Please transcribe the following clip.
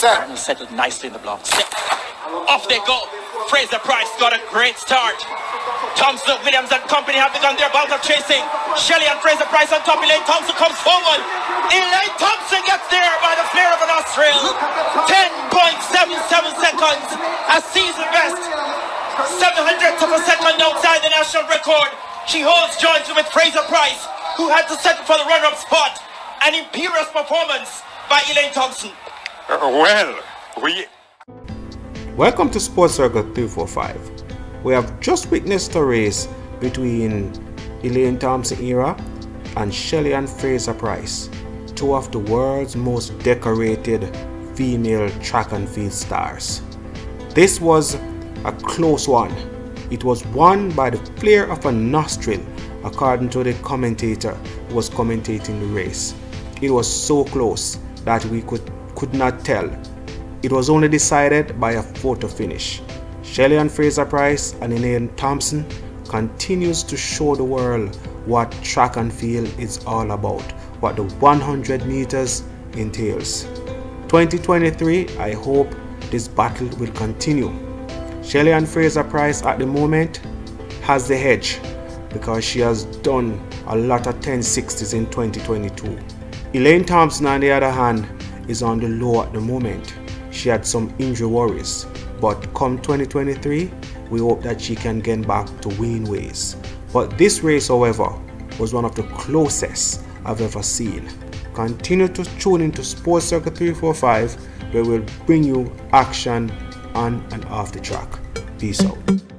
Set. And settled nicely in the block. Set. Off they go. Fraser Pryce got a great start. Thompson, Williams and company have begun their bout of chasing. Shelly Ann Fraser Pryce on top. Elaine Thompson comes forward. Elaine Thompson gets there by the flare of an Austrial. 10.77 seconds. A season best. 700th of a second outside the national record. She holds joints with Fraser Pryce, who had to settle for the runner-up spot. An imperious performance by Elaine Thompson. Well, we. Welcome to Sports Circle 345. We have just witnessed a race between Elaine Thompson Herah and Shelly Ann Fraser Pryce, two of the world's most decorated female track and field stars. This was a close one. It was won by the flare of a nostril, according to the commentator who was commentating the race. It was so close that we could, could not tell it was only decided by a photo finish. Shelly Ann Fraser Pryce and Elaine Thompson continues to show the world what track and field is all about, what the 100 meters entails. 2023, I hope this battle will continue. Shelly Ann Fraser Pryce at the moment has the edge because she has done a lot of 1060s in 2022. Elaine Thompson on the other hand is on the low at the moment she had some injury worries. But come 2023, we hope that she can get back to winning ways. But this race, however, was one of the closest I've ever seen. Continue to tune into Sports Circle 345 where we'll bring you action on and off the track. Peace out.